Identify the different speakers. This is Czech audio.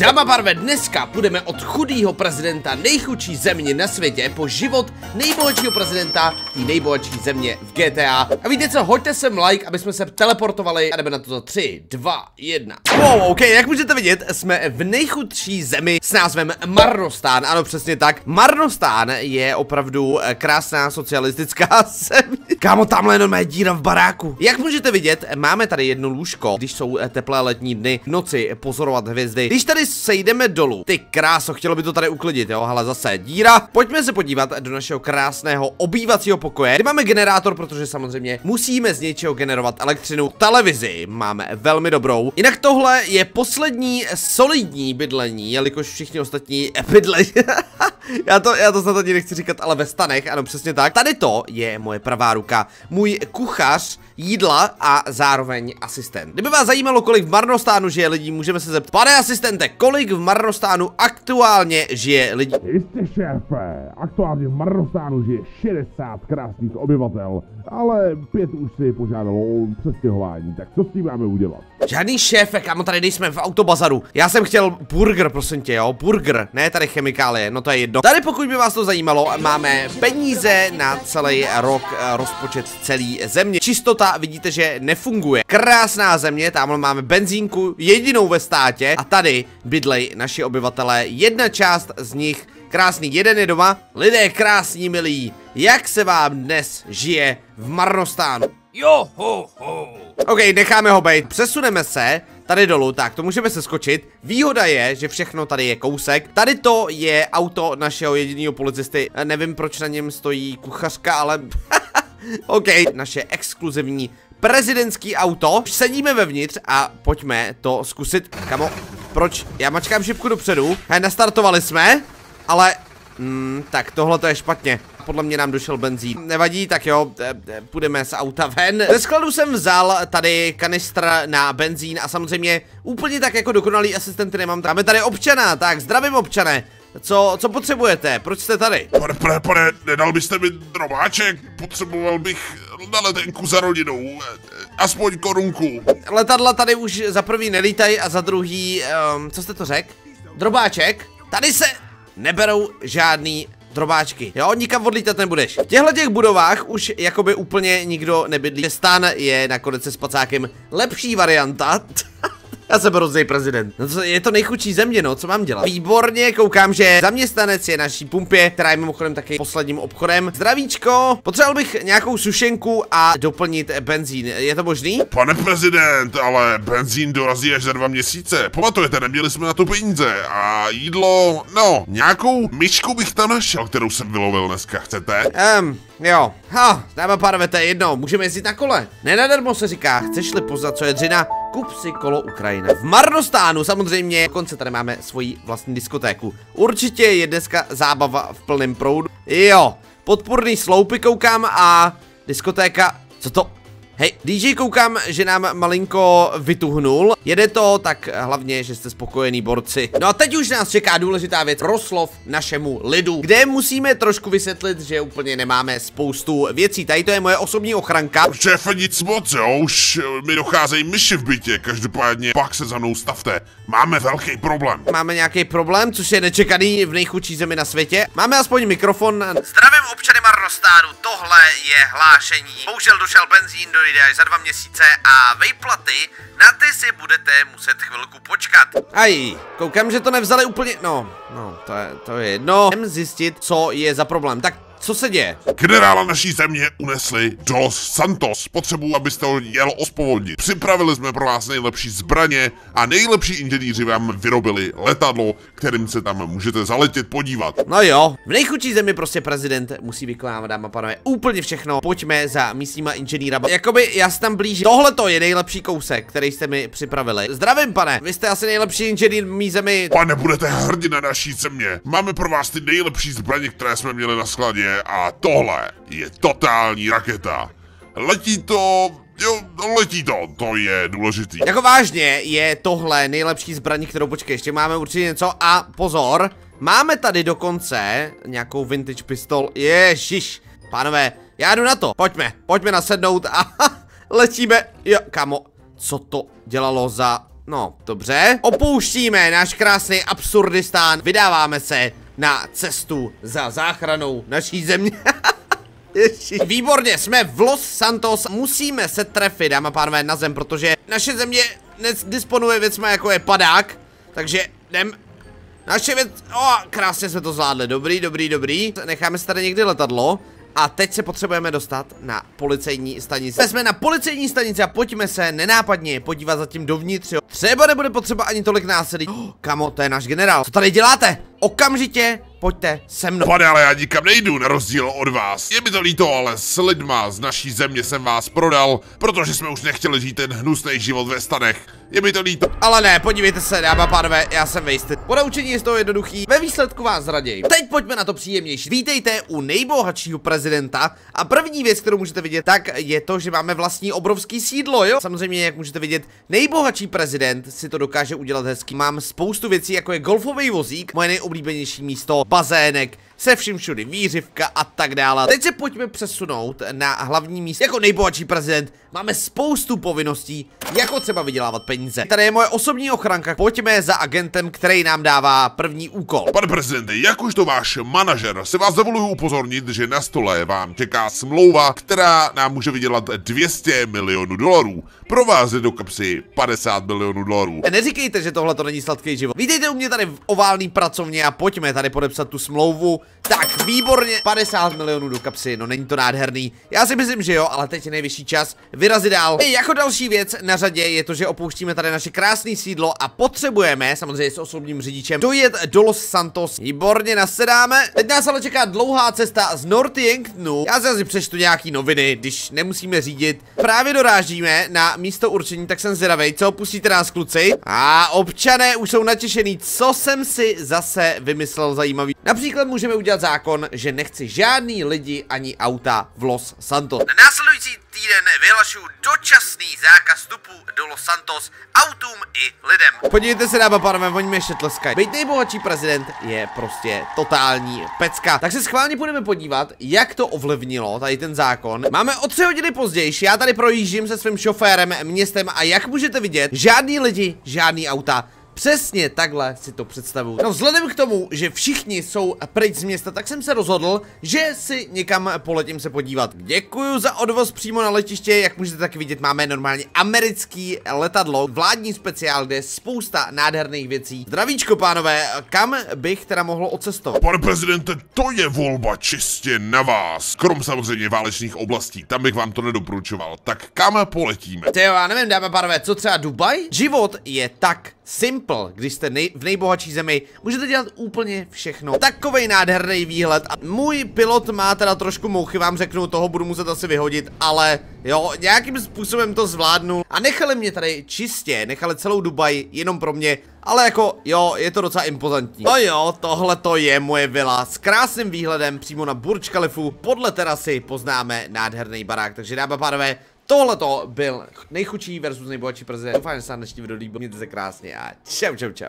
Speaker 1: Dáma barve, dneska budeme od chudého prezidenta nejchudší země na světě po život nejbohatšího prezidenta té nejbohatší země v GTA. A víte co, hoďte sem like, aby jsme se teleportovali a jdeme na to za 3, 2, 1. Wow, ok, jak můžete vidět, jsme v nejchudší zemi s názvem Marnostán. Ano, přesně tak. Marnostán je opravdu eh, krásná socialistická země. Kámo, tamhle jenom je díra v baráku. Jak můžete vidět, máme tady jedno lůžko, když jsou eh, teplé letní dny, v noci pozorovat hvězdy. Když tady sejdeme dolů. Ty kráso, chtělo by to tady uklidit, jo, ale zase díra. Pojďme se podívat do našeho krásného obývacího pokoje. Kde máme generátor, protože samozřejmě musíme z něčeho generovat elektřinu. Televizi máme velmi dobrou. Jinak tohle je poslední solidní bydlení, jelikož všichni ostatní bydlení. Já to, já to snad ani nechci říkat, ale ve stanech, ano, přesně tak. Tady to je moje pravá ruka. Můj kuchař, jídla a zároveň asistent. Kdyby vás zajímalo, kolik v Marnostánu žije lidí, můžeme se zeptat. Pane asistente, kolik v Marnostánu aktuálně žije lidí?
Speaker 2: Jistě, šéfe. Aktuálně v Marnostánu žije 60 krásných obyvatel, ale pět už si požádalo o přestěhování, tak co s tím máme udělat?
Speaker 1: Žádný šéfe, kámo, tady nejsme v autobazaru. Já jsem chtěl burger, prosím tě, jo, burger, ne tady chemikálie, no to je jedno. Tady pokud by vás to zajímalo, máme peníze na celý rok, eh, rozpočet celý země. Čistota, vidíte, že nefunguje. Krásná země, tamhle máme benzínku, jedinou ve státě a tady bydlej naši obyvatelé. Jedna část z nich Krásný, jeden je doma. Lidé krásní, milí. Jak se vám dnes žije v Marnostánu?
Speaker 3: Jo, ho, ho.
Speaker 1: OK, necháme ho být. Přesuneme se tady dolů, tak to můžeme se skočit. Výhoda je, že všechno tady je kousek. Tady to je auto našeho jediného policisty. Nevím, proč na něm stojí kuchařka, ale... OK, naše exkluzivní prezidentský auto. Sedíme vevnitř a pojďme to zkusit. Kamo, proč? Já mačkám šipku dopředu. He, nastartovali jsme, ale... Hmm, tak tohle to je špatně. Podle mě nám došel benzín. Nevadí, tak jo, e, e, půjdeme z auta ven. Ze skladu jsem vzal tady kanistr na benzín a samozřejmě úplně tak jako dokonalý asistenty nemám. Máme tady občana, tak zdravím občane. Co, co potřebujete? Proč jste tady?
Speaker 2: Pane, pane, pane, nedal byste mi drobáček? Potřeboval bych na letenku za rodinou. Aspoň korunku.
Speaker 1: Letadla tady už za prvý nelítají a za druhý, um, co jste to řekl? Drobáček? Tady se neberou žádný drobáčky. Jo, nikam odlítat nebudeš. V těchto těch budovách už jakoby úplně nikdo nebydlí. Stan je nakonec se spacákem lepší varianta. Já se beru zej prezident. No to je to nejchudší země, no, co mám dělat? Výborně, koukám, že zaměstnanec je naší pumpě, která je mimochodem taky posledním obchodem. Zdravíčko, potřeboval bych nějakou sušenku a doplnit benzín. Je to možný?
Speaker 2: Pane prezident, ale benzín dorazí až za dva měsíce. Pamatujete, neměli jsme na to peníze. A jídlo, no, nějakou myšku bych tam našel, kterou jsem vylovil dneska, chcete?
Speaker 1: Um, jo. Ha, dáme pánové, to je jedno, můžeme jezdit na kole. Nenadarmo se říká, chceš-li poznat, co je dřina, kup si kolo Ukrajina. V Marnostánu samozřejmě, dokonce tady máme svoji vlastní diskotéku. Určitě je dneska zábava v plném proudu. Jo, podporný sloupy koukám a diskotéka, co to, Hej, DJ koukám, že nám malinko vytuhnul. Jede to, tak hlavně, že jste spokojení borci. No a teď už nás čeká důležitá věc. Proslov našemu lidu, kde musíme trošku vysvětlit, že úplně nemáme spoustu věcí. Tady to je moje osobní ochranka.
Speaker 2: Šéfe, nic moc, jo, už eh, mi docházejí myši v bytě, každopádně pak se za mnou stavte. Máme velký problém.
Speaker 1: Máme nějaký problém, což je nečekaný v nejchudší zemi na světě. Máme aspoň mikrofon. Zdravím občany Marnostáru, tohle je hlášení. Bohužel došel benzín do dojde až za dva měsíce a vejplaty, na ty si budete muset chvilku počkat. Aj, koukám, že to nevzali úplně, no, no, to je, to je jedno. Jdem zjistit, co je za problém. Tak co se děje?
Speaker 2: Generála naší země unesli do Los Santos. Potřebuji, abyste ho jel ospovodnit. Připravili jsme pro vás nejlepší zbraně a nejlepší inženýři vám vyrobili letadlo, kterým se tam můžete zaletět podívat.
Speaker 1: No jo, v nejchudší zemi prostě prezident musí vykonávat, dáma panové, úplně všechno. Pojďme za místníma inženýra. Jakoby já jsem tam blíž. Tohle to je nejlepší kousek, který jste mi připravili. Zdravím, pane. Vy jste asi nejlepší inženýr v mý zemi.
Speaker 2: Pane, budete hrdina naší země. Máme pro vás ty nejlepší zbraně, které jsme měli na skladě a tohle je totální raketa. Letí to Jo, letí to, to je důležitý.
Speaker 1: Jako vážně je tohle nejlepší zbraní, kterou počkej, ještě máme určitě něco a pozor, máme tady dokonce nějakou vintage pistol, ježiš, pánové, já jdu na to, pojďme, pojďme nasednout a letíme, jo, kamo, co to dělalo za No, dobře. Opouštíme náš krásný Absurdistán, vydáváme se na cestu za záchranou naší země. Ježi. Výborně, jsme v Los Santos, musíme se trefit, dáme pánové, na zem, protože naše země disponuje věcmi jako je padák, takže jdem. Naše věc, o, krásně jsme to zvládli, dobrý, dobrý, dobrý, necháme si tady někdy letadlo a teď se potřebujeme dostat na policejní stanici. Jsme na policejní stanici a pojďme se nenápadně podívat zatím dovnitř. Jo. Třeba nebude potřeba ani tolik násilí. Oh, kamo, to je náš generál. Co tady děláte? Okamžitě pojďte se mnou.
Speaker 2: Pane, ale já nikam nejdu, na rozdíl od vás. Je mi to líto, ale s lidma z naší země jsem vás prodal, protože jsme už nechtěli žít ten hnusný život ve stanech. Je mi to líto.
Speaker 1: Ale ne, podívejte se, dáma pánové, já jsem wasted. Podaučení je z toho jednoduchý, ve výsledku vás zraději. Teď pojďme na to příjemnější. Vítejte u nejbohatšího prezidenta a první věc, kterou můžete vidět, tak je to, že máme vlastní obrovský sídlo, jo? Samozřejmě, jak můžete vidět, nejbohatší prezident si to dokáže udělat hezky. Mám spoustu věcí, jako je golfový vozík, moje nejoblíbenější místo, bazének, se vším všudy, výřivka a tak dále. Teď se pojďme přesunout na hlavní místo. Jako nejbohatší prezident máme spoustu povinností, jako třeba vydělávat peníze. Tady je moje osobní ochranka, pojďme za agentem, který nám dává první úkol.
Speaker 2: Pane prezidente, jakožto váš manažer se vás dovoluji upozornit, že na stole vám čeká smlouva, která nám může vydělat 200 milionů dolarů. Pro vás je do kapsy 50 milionů dolarů.
Speaker 1: Neříkejte, že tohle to není sladký život. Vítejte u mě tady v oválný pracovně a pojďme tady podepsat tu smlouvu. Tak, výborně, 50 milionů do kapsy, no není to nádherný. Já si myslím, že jo, ale teď je nejvyšší čas vyrazit dál. I jako další věc na řadě je to, že opouštíme tady naše krásné sídlo a potřebujeme, samozřejmě s osobním řidičem, dojet do Los Santos. Výborně, nasedáme. Teď nás ale čeká dlouhá cesta z North Yanktonu. Já si asi přečtu nějaký noviny, když nemusíme řídit. Právě dorážíme na místo určení, tak jsem zvědavej, co pustíte nás kluci. A občané už jsou natěšený, co jsem si zase vymyslel zajímavý. Například můžeme udělat zákon, že nechci žádný lidi ani auta v Los Santos. Na následující týden vyhlašuju dočasný zákaz vstupu do Los Santos autům i lidem. Podívejte se, dáma pánové, oni mě ještě tleskají. Být nejbohatší prezident je prostě totální pecka. Tak se schválně budeme podívat, jak to ovlivnilo tady ten zákon. Máme o tři hodiny později, já tady projíždím se svým šoférem městem a jak můžete vidět, žádný lidi, žádný auta Přesně takhle si to představuju. No vzhledem k tomu, že všichni jsou pryč z města, tak jsem se rozhodl, že si někam poletím se podívat. Děkuji za odvoz přímo na letiště, jak můžete taky vidět, máme normálně americký letadlo, vládní speciál, kde je spousta nádherných věcí. Zdravíčko, pánové, kam bych teda mohl odcestovat?
Speaker 2: Pane prezidente, to je volba čistě na vás. Krom samozřejmě válečných oblastí, tam bych vám to nedoporučoval. Tak kam poletíme?
Speaker 1: Ty jo, já nevím, dáme pánové, co třeba Dubaj? Život je tak simple, když jste nej, v nejbohatší zemi, můžete dělat úplně všechno. Takovej nádherný výhled a můj pilot má teda trošku mouchy, vám řeknu, toho budu muset asi vyhodit, ale jo, nějakým způsobem to zvládnu a nechali mě tady čistě, nechali celou Dubaj jenom pro mě, ale jako, jo, je to docela impozantní. No jo, tohle to je moje vila s krásným výhledem přímo na Burj Khalifu. Podle terasy poznáme nádherný barák, takže dáma pánové, Tohle to byl nejchudší versus nejbohatší prezident. Doufám, že se vám dnešní video líbilo. Mějte se krásně a čau, čau, čau.